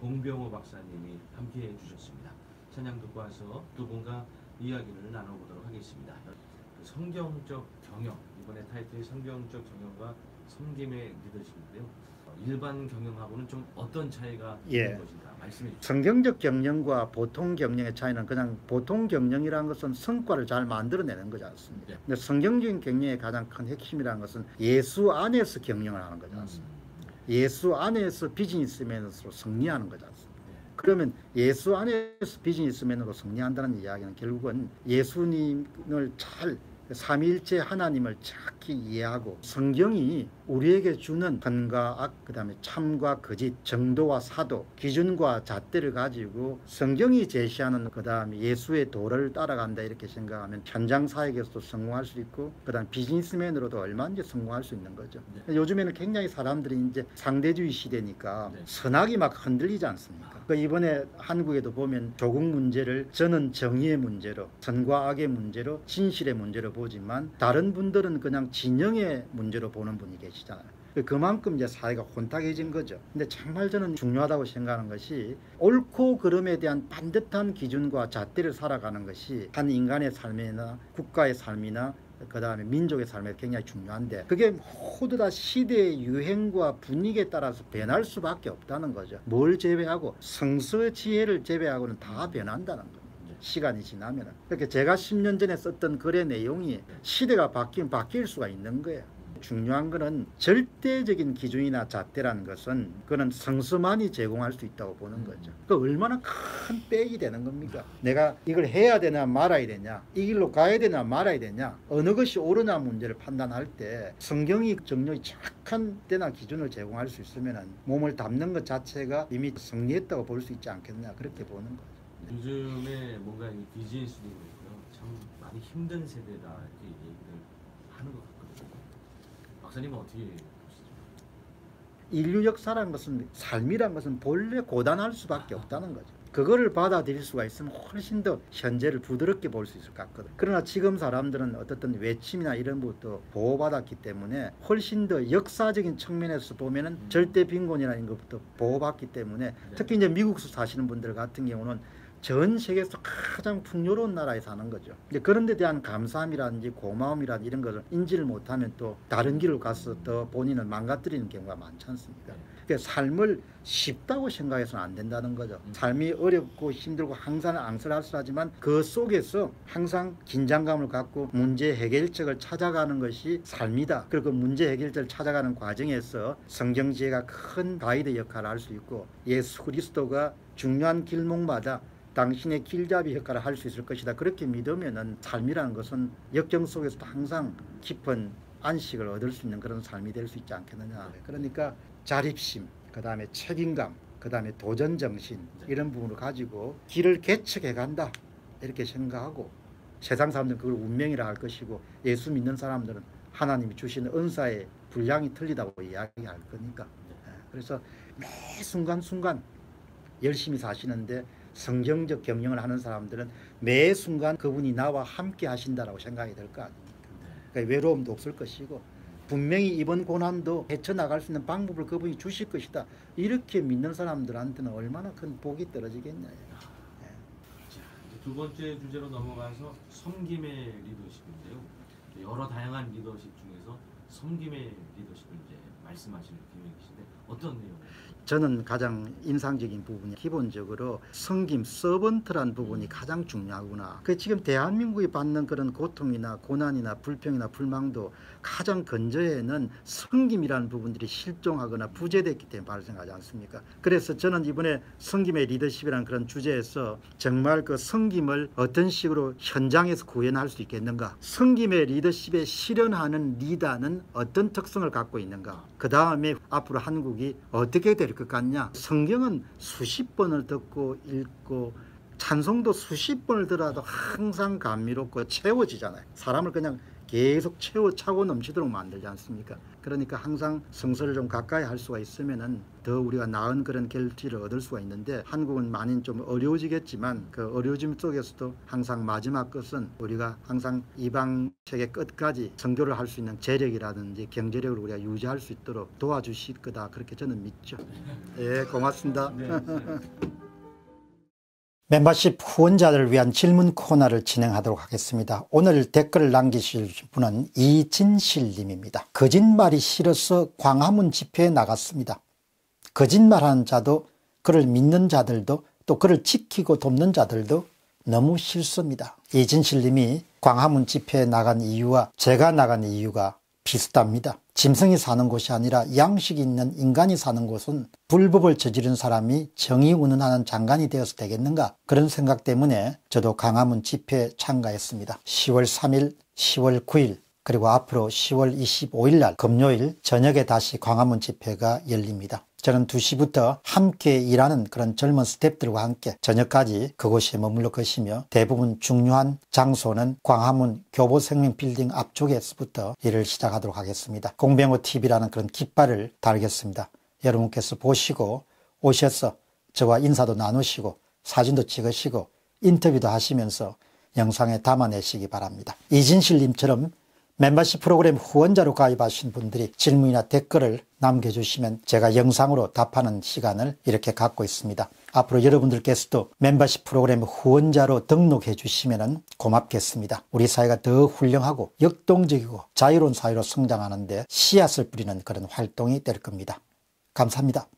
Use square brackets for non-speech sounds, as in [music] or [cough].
공병호 박사님이 함께해 주셨습니다. 찬양 듣고 와서 두 분과 이야기를 나눠보도록 하겠습니다. 그 성경적 경영 이번에 타이틀이 성경적 경영과 섬김의 리더십인데요. 어, 일반 경영하고는 좀 어떤 차이가 예. 있는 것인가 말씀해 주시죠. 성경적 경영과 보통 경영의 차이는 그냥 보통 경영이라는 것은 성과를 잘 만들어내는 거지 않습니까? 네. 근데 성경적인 경영의 가장 큰 핵심이라는 것은 예수 안에서 경영을 하는 거지 않습니까? 예수 안에서 비즈니스맨으로 승리하는? 네. 그러면 예수 안에서 비즈니스맨으로 승리한다는 이야기는 결국은 예수님을 잘 삼위일체 하나님을 정확히 이해하고 성경이 우리에게 주는 선과 악, 그 다음에 참과 거짓, 정도와 사도, 기준과 잣대를 가지고 성경이 제시하는 그 다음에 예수의 도를 따라간다 이렇게 생각하면 현장 사역에서도 성공할 수 있고 그 다음 비즈니스맨으로도 얼마든지 성공할 수 있는 거죠. 네. 요즘에는 굉장히 사람들이 이제 상대주의 시대니까 네. 선악이 막 흔들리지 않습니까? 그 이번에 한국에도 보면 조국 문제를 저는 정의의 문제로, 선과 악의 문제로, 진실의 문제로 보지만 다른 분들은 그냥 진영의 문제로 보는 분이 계시잖아요. 그만큼 이제 사회가 혼탁해진 거죠. 근데 정말 저는 중요하다고 생각하는 것이 옳고 그름에 대한 반듯한 기준과 잣대를 살아가는 것이 한 인간의 삶이나 국가의 삶이나 그 다음에 민족의 삶에 굉장히 중요한데 그게 모두 다 시대의 유행과 분위기에 따라서 변할 수밖에 없다는 거죠. 뭘 제외하고 성서 지혜를 제외하고는 다 변한다는 거예요. 네. 시간이 지나면은 그렇게 제가 10년 전에 썼던 글의 내용이 시대가 바뀌면 바뀔 수가 있는 거예요. 중요한 거는 절대적인 기준이나 잣대라는 것은 그는 성서만이 제공할 수 있다고 보는 거죠. 그 얼마나 큰 빼이 되는 겁니까? 내가 이걸 해야 되나 말아야 되냐, 이 길로 가야 되나 말아야 되냐, 어느 것이 옳으나 문제를 판단할 때 성경이 정렬이 정확한 때나 기준을 제공할 수 있으면 몸을 담는 것 자체가 이미 승리했다고 볼 수 있지 않겠냐 그렇게 보는 거죠. 요즘에 뭔가 이 비즈니스도 그렇고요. 참 많이 힘든 세대다 이렇게 얘기를 하는 것 같거든요. 박사님은 어떻게 보시죠? 인류 역사라는 것은 삶이란 것은 본래 고단할 수밖에 없다는 거죠. 그거를 받아들일 수가 있으면 훨씬 더 현재를 부드럽게 볼 수 있을 것 같거든. 그러나 지금 사람들은 어떻든 외침이나 이런 것도 보호받았기 때문에 훨씬 더 역사적인 측면에서 보면은 음. 절대 빈곤이라는 것부터 보호받기 때문에 특히 이제 미국에서 사시는 분들 같은 경우는 전 세계에서 가장 풍요로운 나라에 사는 거죠. 이제 그런 데 대한 감사함이라든지 고마움이라든지 이런 것을 인지를 못하면 또 다른 길을 가서 더 본인을 망가뜨리는 경우가 많지 않습니까? 네. 그러니까 삶을 쉽다고 생각해서는 안 된다는 거죠. 음. 삶이 어렵고 힘들고 항상 앙설아설하지만 그 속에서 항상 긴장감을 갖고 문제 해결책을 찾아가는 것이 삶이다. 그리고 그 문제 해결책을 찾아가는 과정에서 성경 지혜가 큰 가이드 역할을 할 수 있고 예수 그리스도가 중요한 길목마다 당신의 길잡이 역할을 할수 있을 것이다. 그렇게 믿으면은 삶이라는 것은 역경 속에서도 항상 깊은 안식을 얻을 수 있는 그런 삶이 될 수 있지 않겠느냐. 그러니까 자립심, 그 다음에 책임감, 그 다음에 도전 정신 이런 부분을 가지고 길을 개척해 간다 이렇게 생각하고 세상 사람들은 그걸 운명이라 할 것이고 예수 믿는 사람들은 하나님이 주시는 은사의 분량이 틀리다고 이야기할 거니까. 예, 그래서 매 순간 순간 열심히 사시는데 성경적 경영을 하는 사람들은 매 순간 그분이 나와 함께 하신다라고 생각이 될 거 아닙니까? 그러니까 외로움도 없을 것이고 분명히 이번 고난도 헤쳐나갈 수 있는 방법을 그분이 주실 것이다. 이렇게 믿는 사람들한테는 얼마나 큰 복이 떨어지겠냐. 자, 이제 두 번째 주제로 넘어가서 섬김의 리더십인데요. 여러 다양한 리더십 중에서 섬김의 리더십을 이제 말씀하실 계획이신데 어떤 내용? 저는 가장 인상적인 부분이 기본적으로 성김 서번트란 부분이 가장 중요하구나. 그 지금 대한민국이 받는 그런 고통이나 고난이나 불평이나 불망도 가장 근저에는 성김이라는 부분들이 실종하거나 부재됐기 때문에 발생하지 않습니까? 그래서 저는 이번에 성김의 리더십이라는 그런 주제에서 정말 그 성김을 어떤 식으로 현장에서 구현할 수 있겠는가? 성김의 리더십에 실현하는 리더는 어떤 특성을 갖고 있는가? 그 다음에 앞으로 한국이 어떻게 될 것 같냐? 성경은 수십 번을 듣고 읽고 찬송도 수십 번을 들어도 항상 감미롭고 채워지잖아요. 사람을 그냥 계속 채워 차고 넘치도록 만들지 않습니까? 그러니까 항상 성서를 좀 가까이 할 수가 있으면은 더 우리가 나은 그런 결실을 얻을 수가 있는데 한국은 많이 좀 어려워지겠지만 그 어려워짐 속에서도 항상 마지막 것은 우리가 항상 이방 세계 끝까지 선교를 할 수 있는 재력이라든지 경제력을 우리가 유지할 수 있도록 도와주실 거다 그렇게 저는 믿죠. 예, 고맙습니다. 네. [laughs] 멤버십 후원자들을 위한 질문 코너를 진행하도록 하겠습니다. 오늘 댓글을 남기실 분은 이진실님입니다. 거짓말이 싫어서 광화문 집회에 나갔습니다. 거짓말하는 자도 그를 믿는 자들도 또 그를 지키고 돕는 자들도 너무 싫습니다. 이진실님이 광화문 집회에 나간 이유와 제가 나간 이유가 비슷합니다. 짐승이 사는 곳이 아니라 양식이 있는 인간이 사는 곳은 불법을 저지른 사람이 정의 운운하는 장관이 되어서 되겠는가 그런 생각 때문에 저도 광화문 집회에 참가했습니다. 10월 3일, 10월 9일 그리고 앞으로 10월 25일 날 금요일 저녁에 다시 광화문 집회가 열립니다. 저는 2시부터 함께 일하는 그런 젊은 스탭들과 함께 저녁까지 그곳에 머물러 것이며 대부분 중요한 장소는 광화문 교보생명 빌딩 앞쪽에서부터 일을 시작하도록 하겠습니다. 공병호 TV라는 그런 깃발을 달겠습니다. 여러분께서 보시고 오셔서 저와 인사도 나누시고 사진도 찍으시고 인터뷰도 하시면서 영상에 담아내시기 바랍니다. 이진실님처럼 멤버십 프로그램 후원자로 가입하신 분들이 질문이나 댓글을 남겨주시면 제가 영상으로 답하는 시간을 이렇게 갖고 있습니다. 앞으로 여러분들께서도 멤버십 프로그램 후원자로 등록해 주시면 고맙겠습니다. 우리 사회가 더 훌륭하고 역동적이고 자유로운 사회로 성장하는데 씨앗을 뿌리는 그런 활동이 될 겁니다. 감사합니다.